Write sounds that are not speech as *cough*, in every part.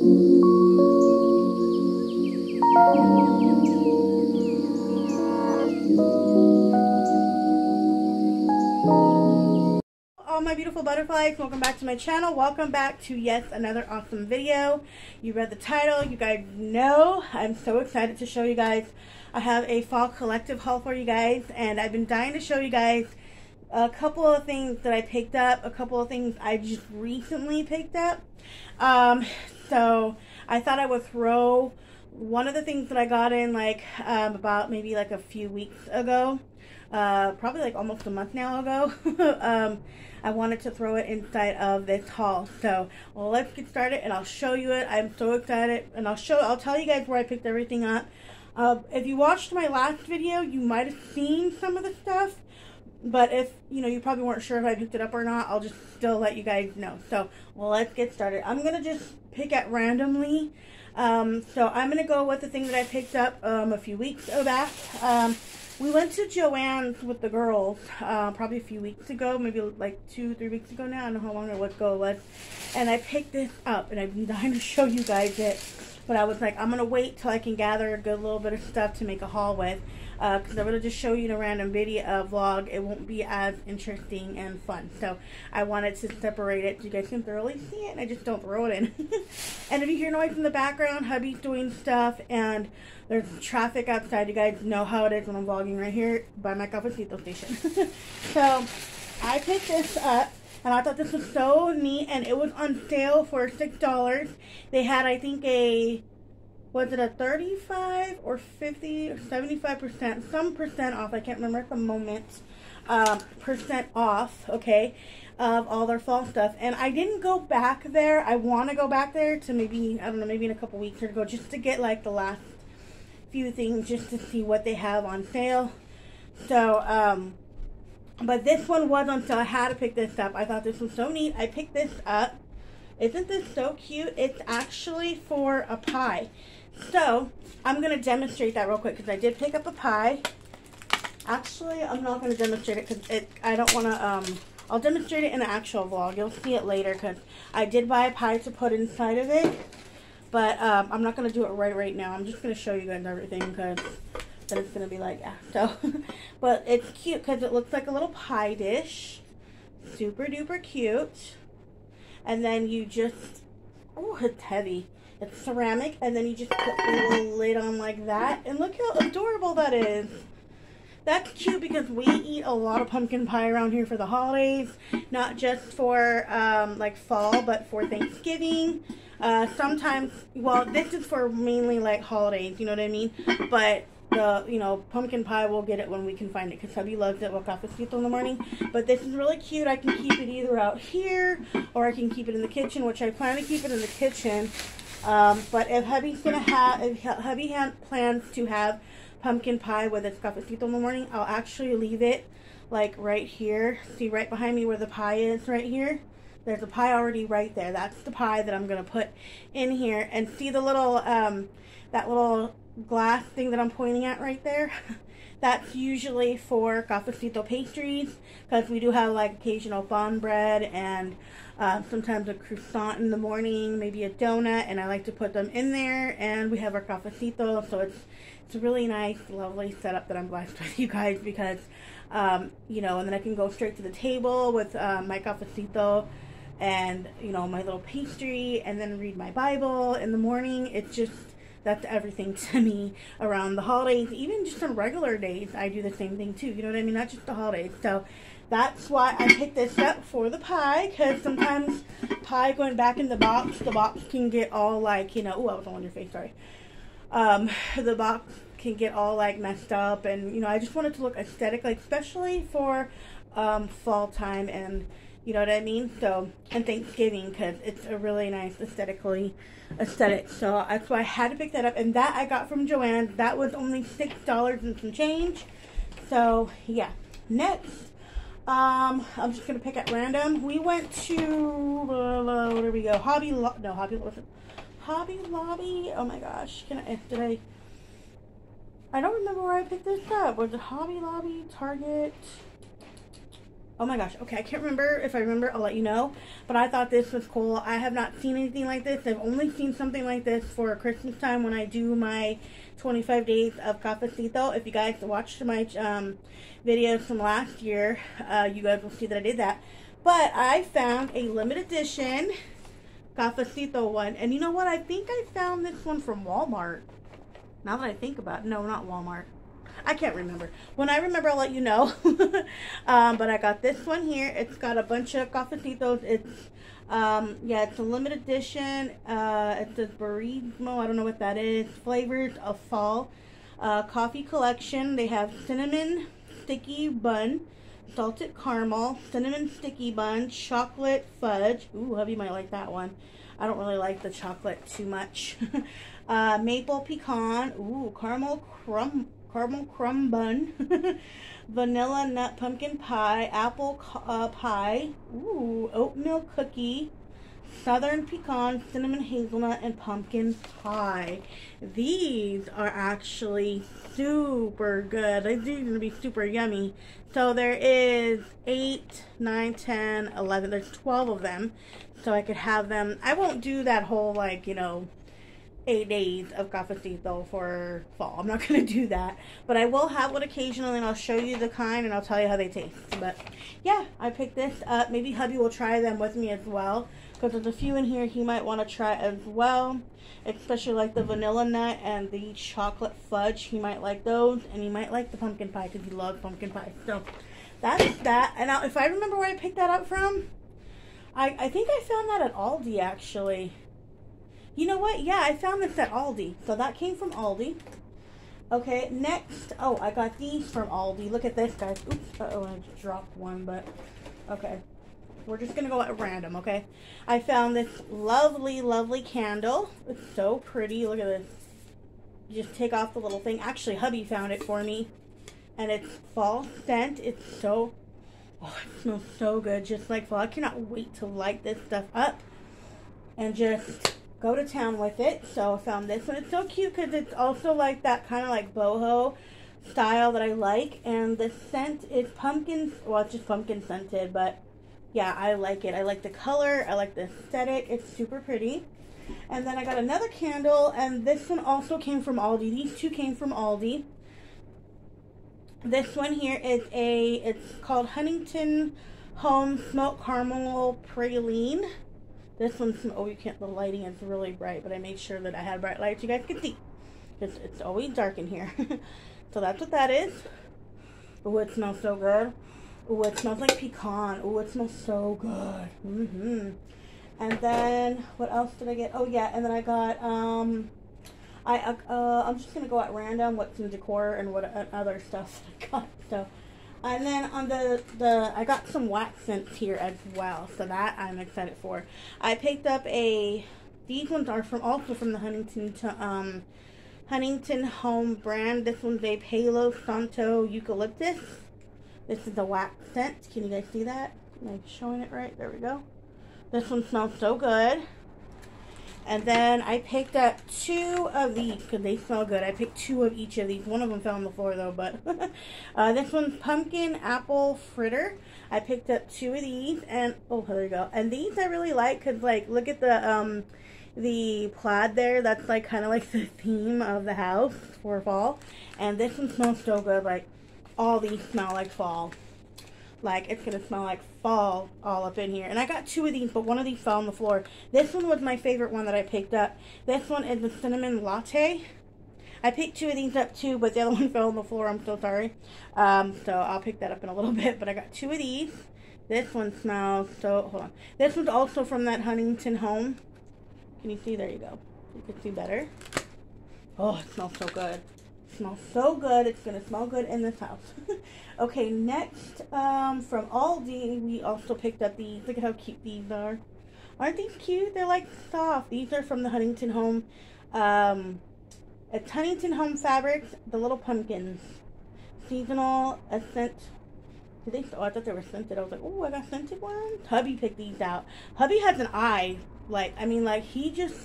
all my beautiful butterflies welcome back to my channel. Welcome back to yet another awesome video. You read the title you guys know. I'm so excited to show you guys. I have a fall collective haul for you guys and i've been dying to show you guys a couple of things that i picked up a couple of things i just recently picked up. Um so i thought i would throw one of the things that i got in like um, about maybe like a few weeks ago uh, probably like almost a month now ago. *laughs* um, I wanted to throw it inside of this haul. So, well, let's get started and I'll show you it. I'm so excited and I'll show, I'll tell you guys where I picked everything up. Uh, if you watched my last video, you might have seen some of the stuff. But if, you know, you probably weren't sure if I picked it up or not, I'll just still let you guys know. So, well, let's get started. I'm to just pick at randomly. Um, so I'm to go with the thing that I picked up um, a few weeks back. Um, we went to Joann's with the girls uh, probably a few weeks ago, maybe like two, three weeks ago now. I don't know how long ago it was. And I picked this up, and I've been dying to show you guys it. But I was like, I'm to wait till I can gather a good little bit of stuff to make a haul with because uh, going to just show you in a random video uh, vlog. It won't be as interesting and fun. So I wanted to separate it so you guys can thoroughly see it and I just don't throw it in. *laughs* and if you hear noise in the background, hubby's doing stuff and there's traffic outside. You guys know how it is when I'm vlogging right here by my cafecito station. *laughs* so I picked this up and I thought this was so neat and it was on sale for $6. They had, I think, a was it a 35 or 50 or 75 percent some percent off i can't remember at the moment um, percent off okay of all their fall stuff. And i didn't go back there. I want to go back there to maybe i don't know maybe in a couple weeks or go just to get like the last few things just to see what they have on sale. So um but this one was on sale i had to pick this up. I thought this was so neat. I picked this up. Isn't this so cute? It's actually for a pie so, I'm going to demonstrate that real quick because I did pick up a pie. Actually, I'm not going to demonstrate it because I don't want to, um, I'll demonstrate it in an actual vlog. You'll see it later because I did buy a pie to put inside of it. But um, I'm not going to do it right right now. I'm just going to show you guys everything because then it's going to be like, yeah. So, *laughs* but it's cute because it looks like a little pie dish. Super duper cute. And then you just, oh, it's heavy. It's ceramic, and then you just put the little lid on like that. And look how adorable that is. That's cute because we eat a lot of pumpkin pie around here for the holidays. Not just for um, like fall, but for Thanksgiving. Uh, sometimes, well, this is for mainly like holidays, you know what I mean? But the you know pumpkin pie we'll get it when we can find it because hubby loves it with cafecito in the morning but this is really cute i can keep it either out here or i can keep it in the kitchen which i plan to keep it in the kitchen um, but if hubby's gonna have, if hubby plans to have pumpkin pie with its cafecito in the morning, I'll actually leave it like right here. See right behind me where the pie is right here? There's a pie already right there. That's the pie that I'm gonna put in here. And see the little, um, that little glass thing that I'm pointing at right there? *laughs* That's usually for cafecito pastries because we do have like occasional flan bread and uh, sometimes a croissant in the morning, maybe a donut, and I like to put them in there. And we have our cafecito, so it's it's a really nice, lovely setup that I'm blessed with you guys because, um, you know, and then I can go straight to the table with uh, my cafecito and you know my little pastry, and then read my Bible in the morning. It's just that's everything *laughs* to me around the holidays. Even just on regular days, I do the same thing too. You know what I mean? Not just the holidays. So that's why I picked this up for the pie because sometimes pie going back in the box, the box can get all like, you know, oh, I was on your face, sorry. Um, *laughs* the box can get all like messed up and, you know, I just wanted it to look aesthetic, like especially for um, fall time and you know what I mean? So, and Thanksgiving because it's a really nice aesthetically aesthetic. So that's why I had to pick that up. And that I got from Joann. That was only $6 and some change. So, yeah. Next, um, I'm just to pick at random. We went to, where we go? Hobby, Lo no, Hobby, Lobby. Hobby Lobby? Oh my gosh. Can I, did I, I don't remember where I picked this up. Was it Hobby Lobby, Target? Oh my gosh. Okay, I can't remember. If I remember, I'll let you know. But I thought this was cool. I have not seen anything like this. I've only seen something like this for Christmas time when I do my 25 days of cafecito. If you guys watched my um, videos from last year, uh, you guys will see that I did that. But I found a limited edition cafecito one. And you know what? I think I found this one from Walmart. Now that I think about it. No, not Walmart. I can't remember. When I remember, I'll let you know. *laughs* um, but I got this one here. It's got a bunch of cafecitos. It's, um, yeah, it's a limited edition. Uh, it says Barismo. I don't know what that is. Flavors of fall. Uh, coffee collection. They have cinnamon sticky bun, salted caramel, cinnamon sticky bun, chocolate fudge. Ooh, hubby might like that one. I don't really like the chocolate too much. *laughs* uh, maple pecan. Ooh, caramel crumb caramel crumb bun, *laughs* vanilla nut pumpkin pie, apple uh, pie, ooh, oatmeal cookie, southern pecan, cinnamon hazelnut, and pumpkin pie. These are actually super good. These are going to be super yummy. So there is 8, 9, 10, 11, there's 12 of them. So I could have them. I won't do that whole like, you know, eight days of cafecito for fall. I'm not *laughs* going to do that. But I will have one occasionally and I'll show you the kind and I'll tell you how they taste. But yeah, I picked this up. Maybe hubby will try them with me as well. Because there's a few in here he might want to try as well. Especially like the vanilla nut and the chocolate fudge. He might like those. And he might like the pumpkin pie because he loves pumpkin pie. So that's that. And now if I remember where I picked that up from, I, I think I found that at Aldi actually. You know what? Yeah, I found this at Aldi. So that came from Aldi. Okay, next. Oh, I got these from Aldi. Look at this, guys. Oops. Uh oh I dropped one, but okay. We're just going to go at random, okay? I found this lovely, lovely candle. It's so pretty. Look at this. You just take off the little thing. Actually, hubby found it for me. And it's fall scent. It's so... Oh, it smells so good. Just like fall. I cannot wait to light this stuff up. And just go to town with it. So I found this one. It's so cute because it's also like that kind of like boho style that I like. And the scent is pumpkin, well, it's just pumpkin scented, but yeah, I like it. I like the color. I like the aesthetic. It's super pretty. And then I got another candle, and this one also came from Aldi. These two came from Aldi. This one here is a, it's called Huntington Home Smoked Caramel Praline. This one's, oh, you can't, the lighting is really bright, but I made sure that I had bright lights you guys can see. It's, it's always dark in here. *laughs* so that's what that is. Oh, it smells so good. Oh, it smells like pecan. Oh, it smells so good. Mm-hmm. And then, what else did I get? Oh, yeah, and then I got, um, I, uh, I'm just going to go at random what's in decor and what uh, other stuff I got. So, and then on the, the, I got some wax scents here as well. So that I'm excited for. I picked up a, these ones are from, also from the Huntington, um, Huntington Home brand. This one's a Palo Santo Eucalyptus. This is a wax scent. Can you guys see that? Am I showing it right? There we go. This one smells so good. And then I picked up two of these because they smell good. I picked two of each of these. One of them fell on the floor though, but *laughs* uh, this one's pumpkin apple fritter. I picked up two of these and oh, there you go. And these I really like because like look at the um the plaid there. That's like kind of like the theme of the house for fall. And this one smells so good. Like all these smell like fall. Like, it's to smell like fall all up in here. And I got two of these, but one of these fell on the floor. This one was my favorite one that I picked up. This one is the cinnamon latte. I picked two of these up too, but the other *laughs* one fell on the floor. I'm so sorry. Um, so I'll pick that up in a little *laughs* bit. But I got two of these. This one smells so, hold on. This one's also from that Huntington home. Can you see? There you go. You can see better. Oh, it smells so good smells so good. It's going to smell good in this house. *laughs* okay, next, um, from Aldi, we also picked up these. Look at how cute these are. Aren't these cute? They're like soft. These are from the Huntington Home. Um, it's Huntington Home Fabrics, the little pumpkins. Seasonal, a scent. Did they? Oh, I thought they were scented. I was like, oh, I got scented ones. Hubby picked these out. Hubby has an eye. Like, I mean, like, he just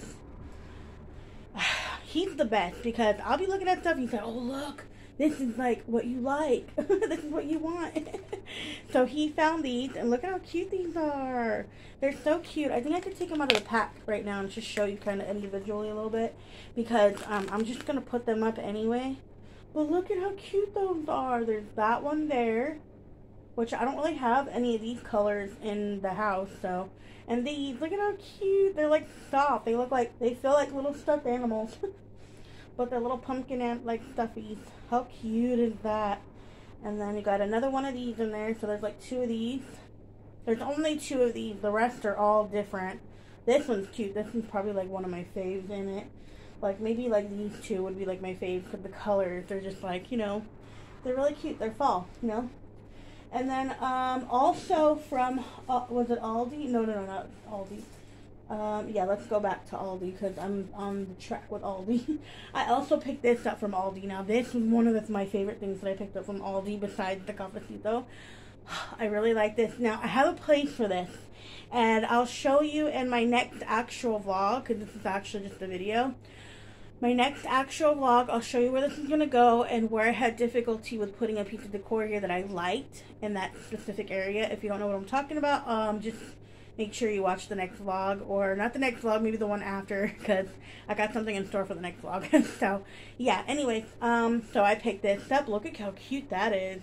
he's the best because I'll be looking at stuff and you say, oh, look, this is like what you like. *laughs* this is what you want. *laughs* so he found these, and look at how cute these are. They're so cute. I think I could take them out of the pack right now and just show you kind of individually a little bit because um, I'm just going to put them up anyway. But look at how cute those are. There's that one there, which I don't really have any of these colors in the house, so. And these, look at how cute. They're like soft. They look like, they feel like little stuffed animals. *laughs* but they're little pumpkin ant like stuffies. How cute is that? And then you got another one of these in there. So there's like two of these. There's only two of these. The rest are all different. This one's cute. This one's probably like one of my faves in it. Like maybe like these two would be like my faves because the colors they're just like you know they're really cute. They're fall, you know. And then um, also from uh, was it Aldi? No, no, no, not Aldi. Um, yeah, let's go back to Aldi because I'm on the track with Aldi. *laughs* I also picked this up from Aldi. Now, this was one of the, my favorite things that I picked up from Aldi besides the cafecito. *sighs* I really like this. Now, I have a place for this. And I'll show you in my next actual vlog because this is actually just a video. My next actual vlog, I'll show you where this is going to go and where I had difficulty with putting a piece of decor here that I liked in that specific area. If you don't know what I'm talking about, um, just make sure you watch the next vlog or not the next vlog maybe the one after *laughs* because i got something in store for the next vlog. *laughs* So yeah anyways um so i picked this up. Look at how cute that is.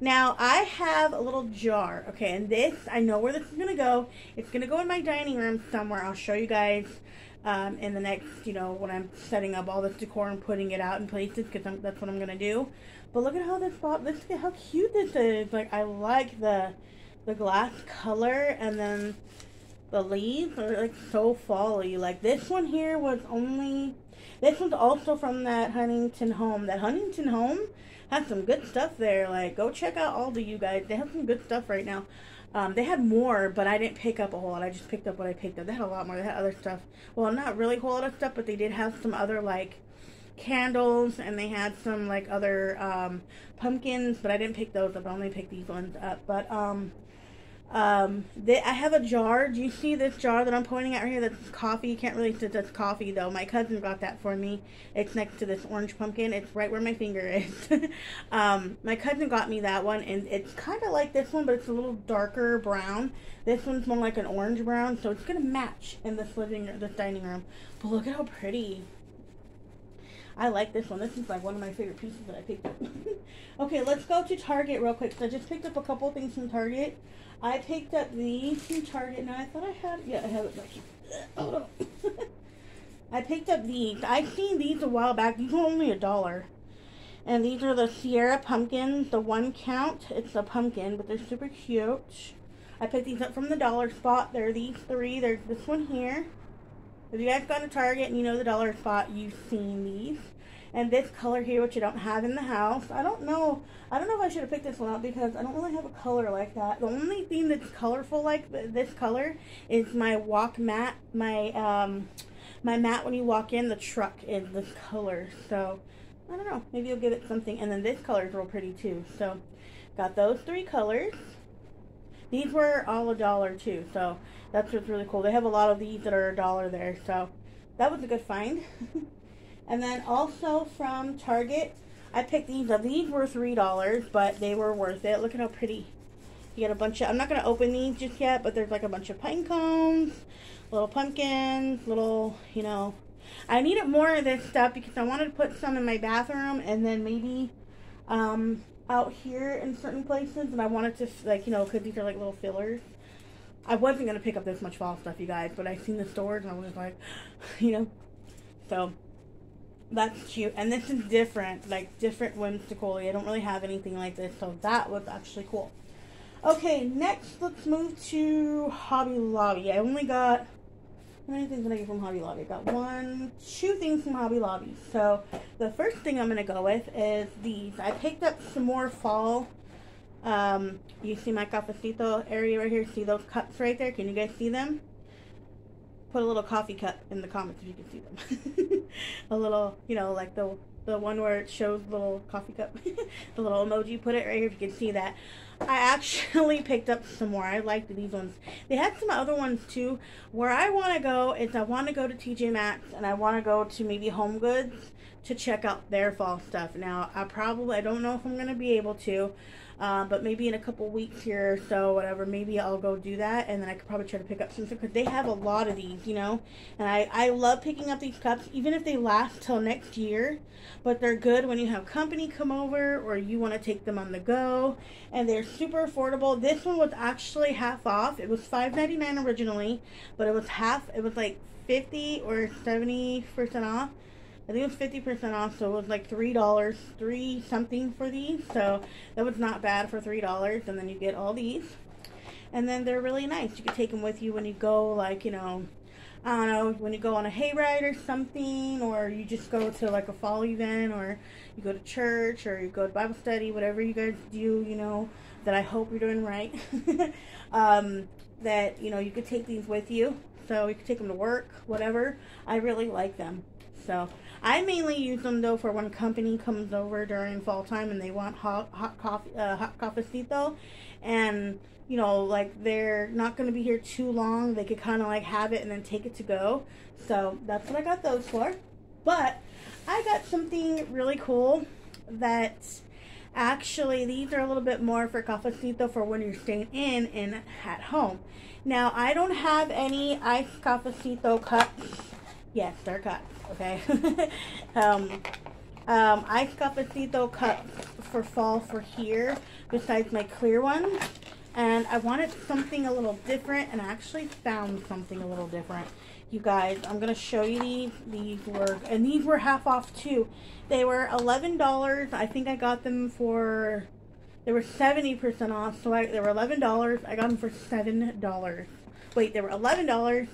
Now i have a little jar okay and this i know where this is gonna go. It's gonna go in my dining room somewhere. I'll show you guys um, in the next, you know, when I'm setting up all this decor and putting it out in places, because that's what I'm to do. But look at how this, look at how cute this is. Like, I like the the glass color and then the leaves are like so folly. Like this one here was only this one's also from that Huntington home. That Huntington home has some good stuff there. Like go check out Aldi you guys. They have some good stuff right now. Um, they had more, but I didn't pick up a whole lot. I just picked up what I picked up. They had a lot more. They had other stuff. Well, not really a whole lot of stuff, but they did have some other like candles and they had some like other um, pumpkins, but I didn't pick those up. I only picked these ones up. But um, um, they, I have a jar. Do you see this jar that I'm pointing at right here? That's coffee. You can't really see that's coffee though. My cousin got that for me. It's next to this orange pumpkin. It's right where my finger is. *laughs* um, my cousin got me that one, and it's kind of like this one, but it's a little darker brown. This one's more like an orange brown, so it's gonna match in this living, this dining room. But look at how pretty. I like this one. This is like one of my favorite pieces that I picked up. *laughs* okay, let's go to Target real quick. So I just picked up a couple things from Target. I picked up these from Target. Now I thought I had, yeah, I have it back here. *laughs* I picked up these. I've seen these a while back. These were only a dollar. And these are the Sierra pumpkins, the one count. It's a pumpkin, but they're super cute. I picked these up from the dollar spot. There are these three. There's this one here. If you guys go to Target and you know the dollar spot, you've seen these. And this color here, which I don't have in the house. I don't know. I don't know if I should have picked this one up because I don't really have a color like that. The only thing that's colorful like this color is my walk mat. My, um, my mat when you walk in the truck is this color. So, I don't know. Maybe you'll give it something. And then this color is real pretty too. So, got those three colors. These were all a dollar too. So, that's what's really cool. They have a lot of these that are a dollar there. So, that was a good find. *laughs* And then also from Target, I picked these up. These were $3, but they were worth it. Look at how pretty. You get a bunch of, I'm not going to open these just yet, but there's like a bunch of pine cones, little pumpkins, little, you know. I needed more of this stuff because I wanted to put some in my bathroom and then maybe um, out here in certain places. And I wanted to, like, you know, because these are like little fillers. I wasn't going to pick up this much fall stuff, you guys, but I seen the stores and I was like, *gasps* you know. So, that's cute. And this is different, like different whimsical. I don't really have anything like this, so that was actually cool. Okay, next let's move to Hobby Lobby. I only got how many things did I get from Hobby Lobby? I got one, two things from Hobby Lobby. So the first thing I'm gonna go with is these. I picked up some more fall. Um, you see my cafecito area right here. See those cups right there? Can you guys see them? Put a little coffee cup in the comments if you can see them. *laughs* a little, you know, like the the one where it shows the little coffee cup, *laughs* the little emoji. Put it right here if you can see that. I actually *laughs* picked up some more. I liked these ones. They had some other ones too. Where I want to go is I want to go to TJ Maxx and I want to go to maybe Home Goods to check out their fall stuff. Now, I probably, I don't know if I'm going to be able to, uh, but maybe in a couple weeks here or so, whatever, maybe I'll go do that, and then I could probably try to pick up some because they have a lot of these, you know. And I, I love picking up these cups, even if they last till next year, but they're good when you have company come over or you want to take them on the go, and they're super affordable. This one was actually half off. It was $5.99 originally, but it was half, it was like 50 or 70% off I think it was fifty percent off, so it was like three dollars, three something for these. So that was not bad for three dollars, and then you get all these, and then they're really nice. You can take them with you when you go, like you know, I don't know, when you go on a hayride or something, or you just go to like a fall event, or you go to church, or you go to Bible study, whatever you guys do, you know, that I hope you're doing right. *laughs* um, that you know you could take these with you, so you could take them to work, whatever. I really like them. So I mainly use them though for when company comes over during fall time and they want hot hot coffee uh, hot cafecito, and you know like they're not going to be here too long. They could kind of like have it and then take it to go. So that's what I got those for. But I got something really cool that actually these are a little bit more for cafecito for when you're staying in and at home. Now I don't have any iced cafecito cups. Yes, they're cups okay? *laughs* um, um, I got cafecito cups for fall for here besides my clear ones. And I wanted something a little different and I actually found something a little different. You guys, I'm going to show you these. These were, and these were half off too. They were $11. I think I got them for, they were 70% off. So I, they were $11. I got them for $7. Wait, they were $11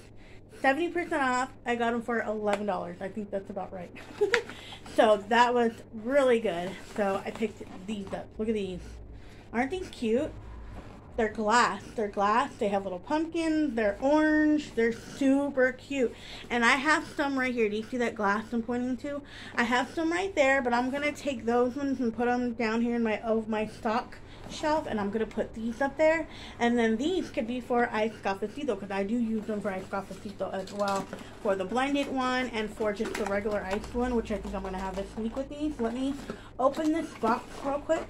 70% off. I got them for $11. I think that's about right. *laughs* so that was really good. So I picked these up. Look at these. Aren't these cute? They're glass. They're glass. They have little pumpkins. They're orange. They're super cute. And I have some right here. Do you see that glass I'm pointing to? I have some right there, but I'm going to take those ones and put them down here in my, of my stock shelf and I'm to put these up there. And then these could be for ice cafecito because I do use them for ice cafecito as well. For the blended one and for just the regular ice one, which I think I'm to have this week with these. Let me open this box real quick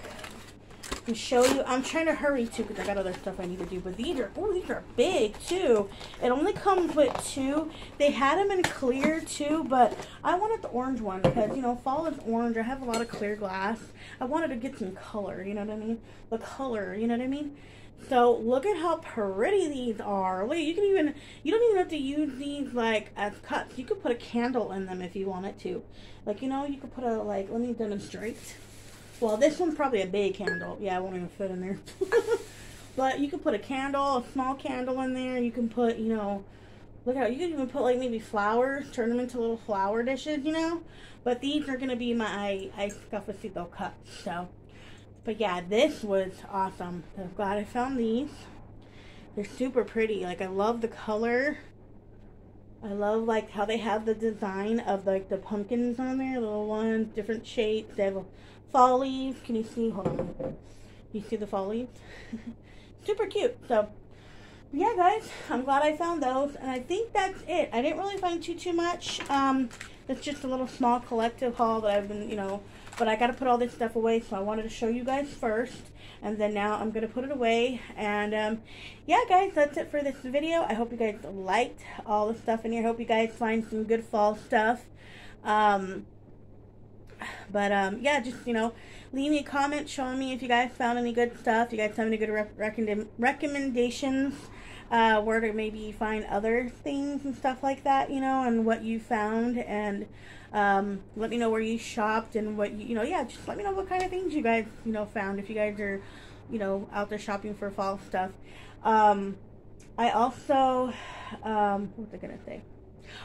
show you. I'm trying to hurry too because I got other stuff I need to do. But these are, oh, these are big too. It only comes with two. They had them in clear too, but I wanted the orange one because, you know, fall is orange. I have a lot of clear glass. I wanted to get some color, you know what I mean? The color, you know what I mean? So look at how pretty these are. Look, you can even, you don't even have to use these like as cups. You could put a candle in them if you wanted to. Like, you know, you could put a, like, let me demonstrate. Well, this one's probably a big candle. Yeah, it won't even fit in there. *laughs* but you can put a candle, a small candle in there. You can put, you know, look out. You can even put like maybe flowers, turn them into little flower dishes, you know. But these are going to be my ice cafecito cups. So, but yeah, this was awesome. I'm glad I found these. They're super pretty. Like, I love the color. I love like how they have the design of like the pumpkins on there, little ones, different shapes. They have fall leaves. Can you see? Hold on. You see the fall leaves? *laughs* Super cute. So, yeah, guys, I'm glad I found those. And I think that's it. I didn't really find too, too much. Um, it's just a little small collective haul that I've been, you know, but I got to put all this stuff away. So I wanted to show you guys first. And then now I'm going to put it away. And, um, yeah, guys, that's it for this video. I hope you guys liked all the stuff in here. Hope you guys find some good fall stuff. Um, but um, yeah, just you know, leave me a comment showing me if you guys found any good stuff. You guys have any good recommend recommendations uh, where to maybe find other things and stuff like that, you know, and what you found and um, let me know where you shopped and what you, you know, yeah, just let me know what kind of things you guys, you know, found if you guys are, you know, out there shopping for fall stuff. Um, I also, um, what was I gonna say?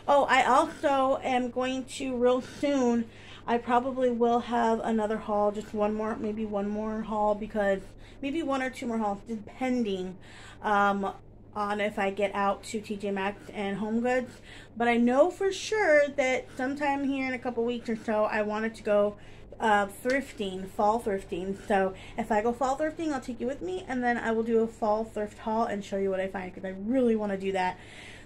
Oh, I also am going to real soon I probably will have another haul, just one more, maybe one more haul because maybe one or two more hauls, depending. Um, on if I get out to TJ Maxx and Home Goods. But I know for sure that sometime here in a couple weeks or so, I wanted to go uh, thrifting, fall thrifting. So if I go fall thrifting, I'll take you with me, and then I will do a fall thrift haul and show you what I find because I really want to do that.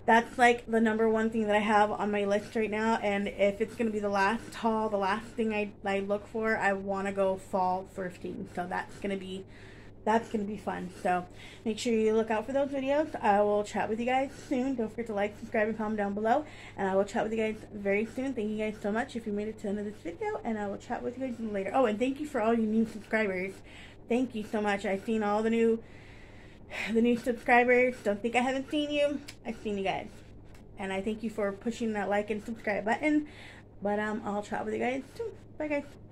That's like the number one thing that I have on my list right now, and if it's gonna be the last haul, the last thing I I look for, I want to go fall thrifting. So that's gonna be that's going to be fun. So make sure you look out for those videos. I will chat with you guys soon. Don't forget to like, subscribe, and comment down below. And I will chat with you guys very soon. Thank you guys so much if you made it to the end of this video. And I will chat with you guys later. Oh, and thank you for all you new subscribers. Thank you so much. I've seen all the new *sighs* the new subscribers. Don't think I haven't seen you. I've seen you guys. And I thank you for pushing that like and subscribe button. But um, I'll chat with you guys soon. Bye, guys.